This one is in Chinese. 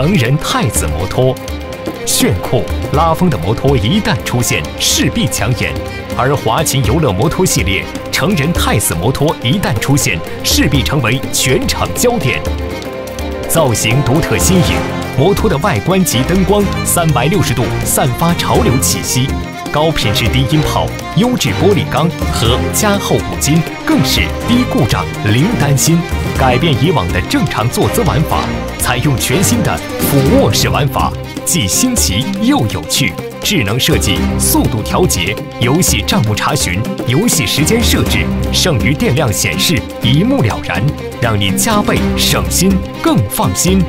成人太子摩托。炫酷拉风的摩托一旦出现，势必抢眼；而华擎游乐摩托系列成人太子摩托一旦出现，势必成为全场焦点。造型独特新颖，摩托的外观及灯光三百六十度散发潮流气息，高品质低音炮、优质玻璃钢和加厚五金，更是低故障零担心。改变以往的正常坐姿玩法，采用全新的俯卧式玩法。既新奇又有趣，智能设计、速度调节、游戏账目查询、游戏时间设置、剩余电量显示，一目了然，让你加倍省心更放心。